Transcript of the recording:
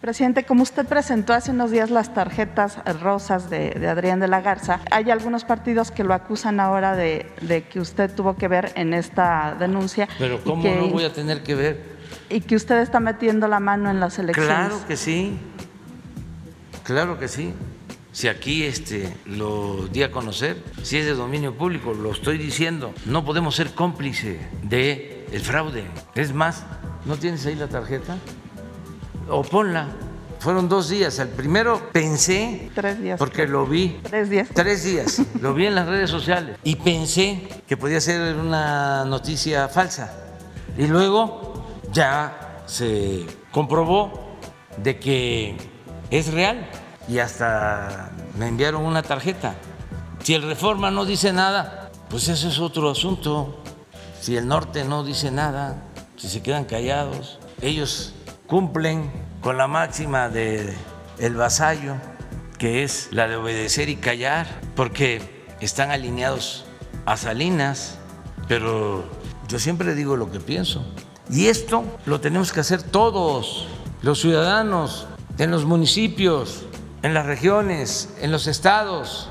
Presidente, como usted presentó hace unos días las tarjetas rosas de, de Adrián de la Garza, hay algunos partidos que lo acusan ahora de, de que usted tuvo que ver en esta denuncia. Pero ¿cómo que- no voy a tener que ver? Y que usted está metiendo la mano en las elecciones. Claro que sí, claro que sí. Si aquí este, lo di a conocer, si es de dominio público, lo estoy diciendo, no podemos ser cómplice del el fraude. Es más, ¿no tienes ahí la tarjeta? O ponla. Fueron dos días. El primero pensé, Tres días. porque lo vi Tres días. Tres días, lo vi en las redes sociales y pensé que podía ser una noticia falsa. Y luego ya se comprobó de que es real y hasta me enviaron una tarjeta. Si el Reforma no dice nada, pues eso es otro asunto. Si el norte no dice nada, si se quedan callados, ellos cumplen con la máxima de el vasallo que es la de obedecer y callar, porque están alineados a Salinas, pero yo siempre digo lo que pienso. Y esto lo tenemos que hacer todos, los ciudadanos, en los municipios, en las regiones, en los estados.